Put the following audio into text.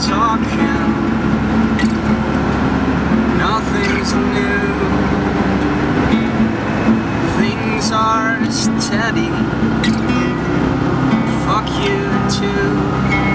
talking? Nothing's new. Things are steady. Fuck you too.